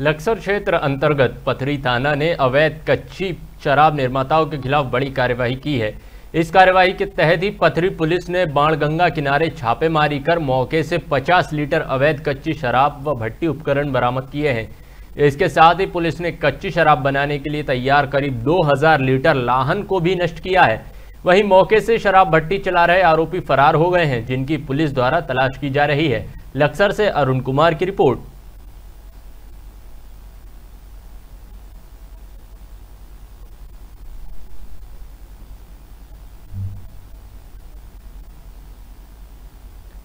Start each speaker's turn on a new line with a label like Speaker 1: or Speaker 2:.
Speaker 1: लक्सर क्षेत्र अंतर्गत पथरी थाना ने अवैध कच्ची शराब निर्माताओं के खिलाफ बड़ी कार्यवाही की है। इस कार्यवाही के तहत ही पथरी पुलिस ने बाणगंगा किनारे छापेमारी कर मौके से 50 लीटर अवैध कच्ची शराब व भट्टी उपकरण बरामद किए हैं। इसके साथ ही पुलिस ने कच्ची शराब बनाने के लिए तैयार करीब 2000 लीटर लाहन को भी नष्ट किया है। वहीं मौके से शराब भट्टी चला रहे आरोपी फरार हो गए हैं, जिनकी पुलिस द्वारा तलाश की जा रही है। लक्सर से अरुण कुमार की रिपोर्ट।